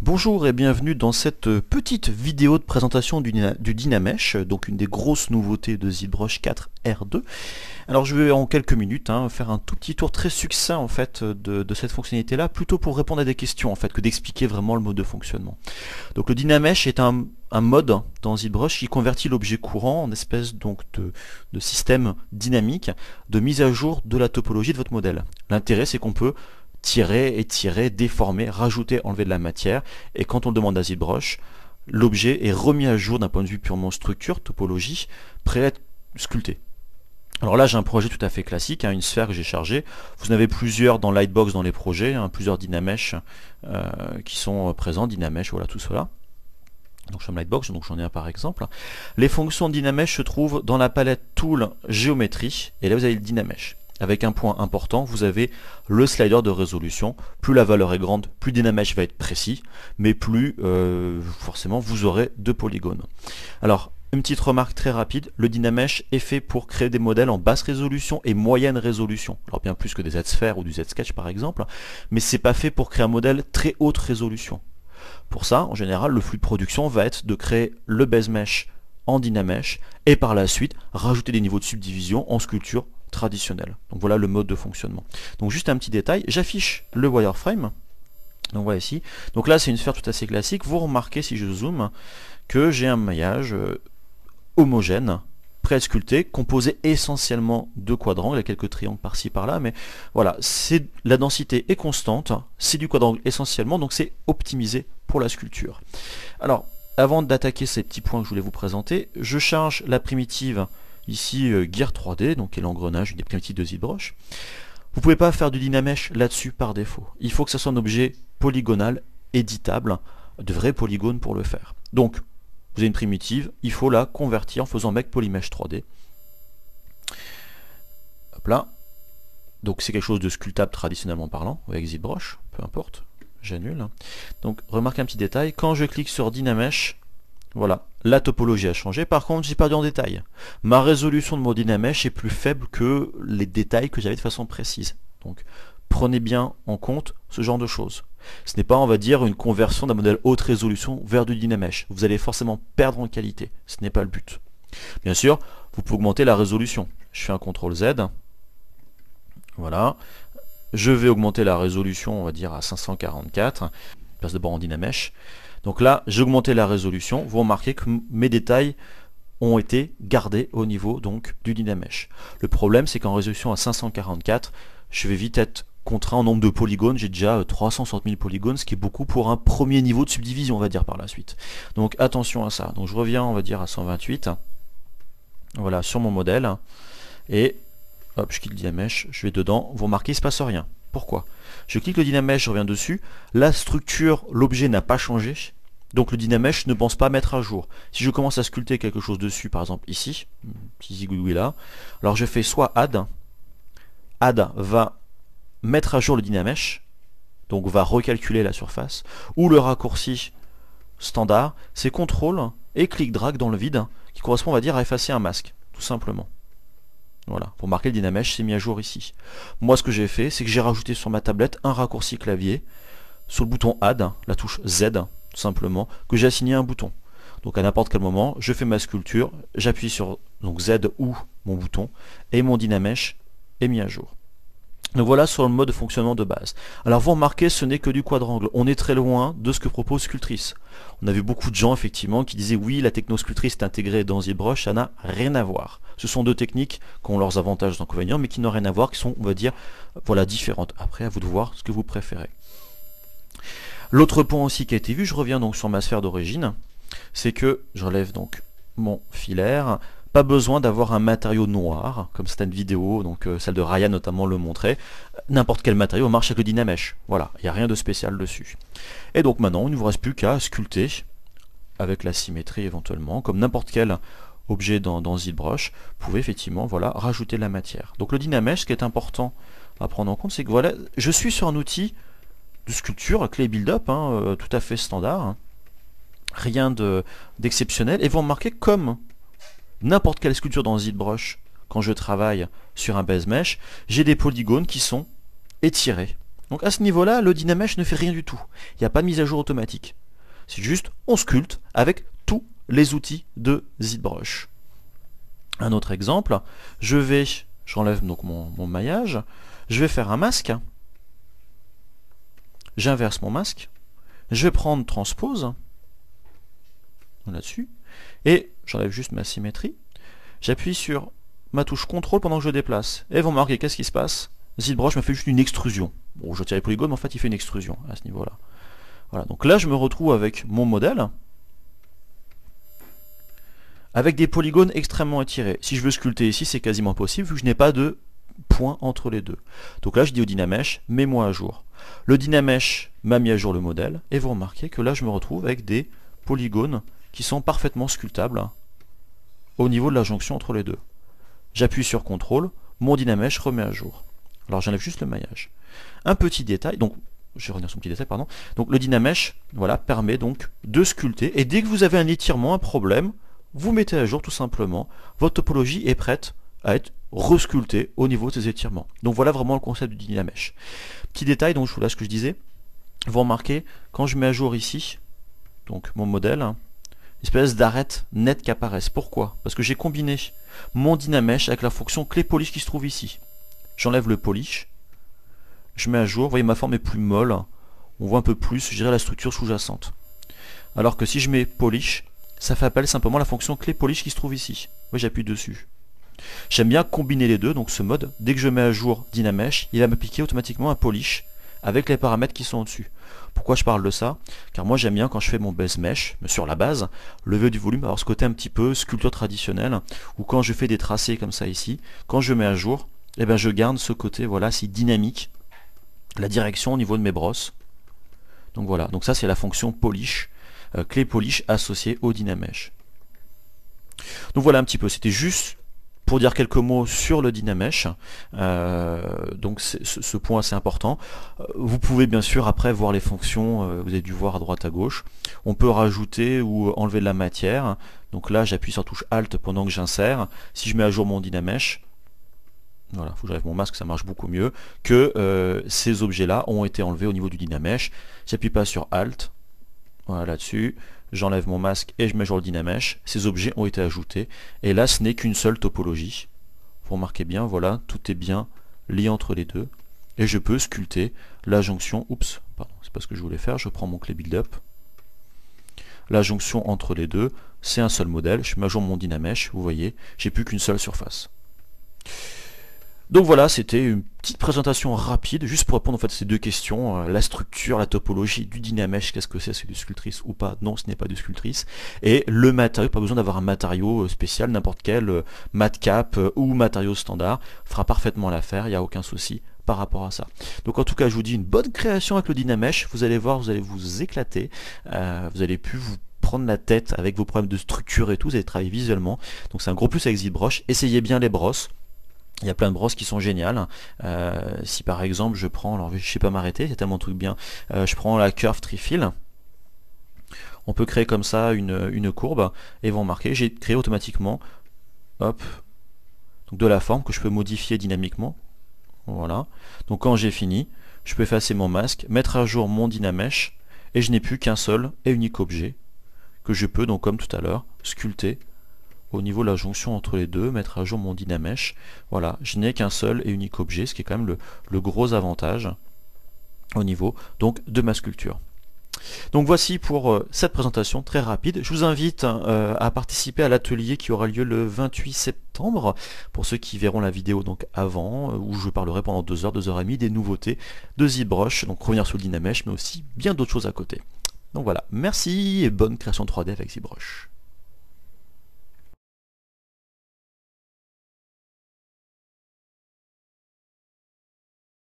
Bonjour et bienvenue dans cette petite vidéo de présentation du, Dynamesh, donc une des grosses nouveautés de ZBrush 4 R2. Alors je vais en quelques minutes hein, faire un tout petit tour très succinct en fait de, cette fonctionnalité là, plutôt pour répondre à des questions en fait que d'expliquer vraiment le mode de fonctionnement. Donc le Dynamesh est un, mode dans ZBrush qui convertit l'objet courant en espèce donc de système dynamique de mise à jour de la topologie de votre modèle. L'intérêt c'est qu'on peut tirer, étirer, déformer, rajouter, enlever de la matière. Et quand on le demande à ZBrush, l'objet est remis à jour d'un point de vue purement structure, topologie, prêt à être sculpté. Alors là j'ai un projet tout à fait classique, hein, une sphère que j'ai chargée. Vous en avez plusieurs dans Lightbox dans les projets, hein, plusieurs Dynamesh euh, qui sont présents, Dynamesh, voilà tout cela. Donc je suis Lightbox, donc j'en ai un par exemple. Les fonctions Dynamesh se trouvent dans la palette Tool Géométrie, et là vous avez le Dynamesh. Avec un point important, vous avez le slider de résolution. Plus la valeur est grande, plus Dynamesh va être précis, mais plus euh, forcément vous aurez de polygones. Alors, une petite remarque très rapide, le Dynamesh est fait pour créer des modèles en basse résolution et moyenne résolution. Alors bien plus que des Z-Sphere ou du Z-Sketch par exemple, mais c'est pas fait pour créer un modèle très haute résolution. Pour ça, en général, le flux de production va être de créer le base mesh en Dynamesh et par la suite rajouter des niveaux de subdivision en sculpture traditionnel. Donc voilà le mode de fonctionnement. Donc juste un petit détail, j'affiche le wireframe. Donc voilà ici. Donc là c'est une sphère tout assez classique. Vous remarquez si je zoome que j'ai un maillage euh, homogène, pré-sculpté, composé essentiellement de quadrangles, il y a quelques triangles par-ci par-là, mais voilà, la densité est constante, c'est du quadrangle essentiellement, donc c'est optimisé pour la sculpture. Alors, avant d'attaquer ces petits points que je voulais vous présenter, je charge la primitive Ici, euh, Gear 3D, donc qui est l'engrenage, une des primitives de ZBrush. Vous ne pouvez pas faire du Dynamesh là-dessus par défaut. Il faut que ce soit un objet polygonal, éditable, de vrais polygones pour le faire. Donc, vous avez une primitive, il faut la convertir en faisant Make Polymesh 3D. Hop là. Donc c'est quelque chose de sculptable traditionnellement parlant, avec ZBrush, peu importe, j'annule. Donc remarquez un petit détail, quand je clique sur Dynamesh, voilà, la topologie a changé. Par contre, j'ai perdu en détail. Ma résolution de mon Dynamesh est plus faible que les détails que j'avais de façon précise. Donc, prenez bien en compte ce genre de choses. Ce n'est pas, on va dire, une conversion d'un modèle haute résolution vers du Dynamesh. Vous allez forcément perdre en qualité. Ce n'est pas le but. Bien sûr, vous pouvez augmenter la résolution. Je fais un CTRL Z. Voilà. Je vais augmenter la résolution, on va dire, à 544. Je passe d'abord en Dynamesh. Donc là, j'ai augmenté la résolution. Vous remarquez que mes détails ont été gardés au niveau donc du Dynamesh. Le problème, c'est qu'en résolution à 544, je vais vite être contraint en nombre de polygones. J'ai déjà 360 euh, 000 polygones, ce qui est beaucoup pour un premier niveau de subdivision, on va dire par la suite. Donc attention à ça. Donc je reviens, on va dire, à 128. Voilà, sur mon modèle. Et hop, je quitte le Dynamesh, je vais dedans. Vous remarquez, il ne se passe rien. Pourquoi? Je clique le Dynamesh, je reviens dessus. La structure, l'objet n'a pas changé. Donc le Dynamesh ne pense pas mettre à jour. Si je commence à sculpter quelque chose dessus, par exemple ici, petit zigouigoui là, alors je fais soit add, add va mettre à jour le Dynamesh, donc va recalculer la surface, ou le raccourci standard, c'est CTRL et clic drag dans le vide, qui correspond on va dire à effacer un masque, tout simplement. Voilà, pour marquer le Dynamesh, c'est mis à jour ici. Moi, ce que j'ai fait, c'est que j'ai rajouté sur ma tablette un raccourci clavier sur le bouton Add, la touche Z, tout simplement, que j'ai assigné un bouton. Donc à n'importe quel moment, je fais ma sculpture, j'appuie sur donc Z ou mon bouton, et mon Dynamesh est mis à jour. Donc voilà sur le mode de fonctionnement de base. Alors vous remarquez, ce n'est que du quadrangle. On est très loin de ce que propose Sculptrice. On a vu beaucoup de gens effectivement qui disaient oui, la techno Sculptrice est intégrée dans ZBrush, ça n'a rien à voir. Ce sont deux techniques qui ont leurs avantages et inconvénients, mais qui n'ont rien à voir, qui sont, on va dire, voilà, différentes. Après, à vous de voir ce que vous préférez. L'autre point aussi qui a été vu, je reviens donc sur ma sphère d'origine, c'est que j'enlève donc mon filaire, pas besoin d'avoir un matériau noir, comme certaines vidéos, donc euh, celle de Ryan notamment le montrait. N'importe quel matériau marche avec le Dynamesh. Voilà, il n'y a rien de spécial dessus. Et donc maintenant, il ne vous reste plus qu'à sculpter avec la symétrie éventuellement, comme n'importe quel objet dans, dans ZBrush, vous pouvez effectivement voilà, rajouter de la matière. Donc le Dynamesh, ce qui est important à prendre en compte, c'est que voilà, je suis sur un outil de sculpture, clé build-up, hein, euh, tout à fait standard, hein. rien d'exceptionnel, et vous remarquez comme n'importe quelle sculpture dans ZBrush, quand je travaille sur un base mesh, j'ai des polygones qui sont étirés. Donc à ce niveau-là, le Dynamesh ne fait rien du tout. Il n'y a pas de mise à jour automatique. C'est juste, on sculpte avec tous les outils de ZBrush. Un autre exemple, je vais, j'enlève donc mon, mon maillage, je vais faire un masque, j'inverse mon masque, je vais prendre transpose, là-dessus, et j'enlève juste ma symétrie, j'appuie sur ma touche CTRL pendant que je déplace, et vous remarquez qu'est-ce qui se passe? ZBrush me fait juste une extrusion. Bon, je tire les polygones, mais en fait il fait une extrusion à ce niveau-là. Voilà, donc là je me retrouve avec mon modèle, avec des polygones extrêmement étirés. Si je veux sculpter ici, c'est quasiment possible, vu que je n'ai pas de point entre les deux. Donc là je dis au Dynamesh, mets-moi à jour. Le Dynamesh m'a mis à jour le modèle, et vous remarquez que là je me retrouve avec des polygones qui sont parfaitement sculptables au niveau de la jonction entre les deux. J'appuie sur CTRL, mon Dynamesh remet à jour. Alors j'enlève juste le maillage. Un petit détail, donc je vais revenir sur un petit détail, pardon. Donc le Dynamesh, voilà, permet donc de sculpter, et dès que vous avez un étirement, un problème, vous mettez à jour tout simplement, votre topologie est prête à être resculptée au niveau de ces étirements. Donc voilà vraiment le concept du Dynamesh. Petit détail, donc je vous laisse ce que je disais, vous remarquez, quand je mets à jour ici, donc mon modèle, une espèce d'arête nette qui apparaissent. Pourquoi? Parce que j'ai combiné mon Dynamesh avec la fonction clé polish qui se trouve ici. J'enlève le polish, je mets à jour, vous voyez ma forme est plus molle, on voit un peu plus, je dirais, la structure sous-jacente. Alors que si je mets polish, ça fait appel simplement la fonction clé polish qui se trouve ici. Vous j'appuie dessus. J'aime bien combiner les deux, donc ce mode, dès que je mets à jour Dynamesh, il va m'appliquer automatiquement un polish avec les paramètres qui sont au-dessus. Pourquoi je parle de ça? Car moi j'aime bien quand je fais mon base mesh, sur la base, lever du volume, avoir ce côté un petit peu sculpture traditionnelle, ou quand je fais des tracés comme ça ici, quand je mets à jour, eh ben je garde ce côté voilà si dynamique, la direction au niveau de mes brosses. Donc voilà, donc ça c'est la fonction polish, euh, clé polish associée au Dynamesh. Donc voilà un petit peu, c'était juste pour dire quelques mots sur le Dynamesh, euh, donc ce, point c'est important. Euh, vous pouvez bien sûr après voir les fonctions, vous avez dû voir à droite à gauche. On peut rajouter ou enlever de la matière. Donc là j'appuie sur touche Alt pendant que j'insère. Si je mets à jour mon Dynamesh, voilà, faut que j'arrive mon masque, ça marche beaucoup mieux, que euh, ces objets-là ont été enlevés au niveau du Dynamesh. J'appuie pas sur Alt, voilà là-dessus, j'enlève mon masque et je mets jour le Dynamesh, ces objets ont été ajoutés, et là ce n'est qu'une seule topologie. Vous remarquez bien, voilà, tout est bien lié entre les deux, et je peux sculpter la jonction, oups, pardon, c'est pas ce que je voulais faire, je prends mon clé build-up, la jonction entre les deux, c'est un seul modèle, je mets à jour mon Dynamesh, vous voyez, j'ai plus qu'une seule surface. Donc voilà, c'était une petite présentation rapide, juste pour répondre en fait à ces deux questions, euh, la structure, la topologie du Dynamesh, qu'est-ce que c'est, c'est du sculptrice ou pas? Non, ce n'est pas du sculptrice. Et le matériau, pas besoin d'avoir un matériau euh, spécial, n'importe quel euh, matcap ou matériau standard, fera parfaitement l'affaire, il n'y a aucun souci par rapport à ça. Donc en tout cas, je vous dis une bonne création avec le Dynamesh, vous allez voir, vous allez vous éclater, vous allez plus vous prendre la tête avec vos problèmes de structure et tout, vous allez travailler visuellement. Donc c'est un gros plus avec ZBrush, essayez bien les brosses, il y a plein de brosses qui sont géniales. Euh, si par exemple je prends, alors je sais pas m'arrêter, c'est tellement truc bien, euh, je prends la curve trifill, on peut créer comme ça une, courbe et vous remarquez, j'ai créé automatiquement hop, de la forme que je peux modifier dynamiquement. Voilà. Donc quand j'ai fini, je peux effacer mon masque, mettre à jour mon Dynamesh et je n'ai plus qu'un seul et unique objet que je peux donc comme tout à l'heure sculpter au niveau de la jonction entre les deux, mettre à jour mon Dynamesh. Voilà, je n'ai qu'un seul et unique objet, ce qui est quand même le, gros avantage au niveau donc de ma sculpture. Donc voici pour euh, cette présentation très rapide. Je vous invite euh, à participer à l'atelier qui aura lieu le 28 septembre, pour ceux qui verront la vidéo donc avant, euh, où je parlerai pendant 2 heures, 2 heures et demie des nouveautés de ZBrush, donc revenir sur le Dynamesh, mais aussi bien d'autres choses à côté. Donc voilà, merci et bonne création 3D avec ZBrush.